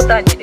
ボタンにですか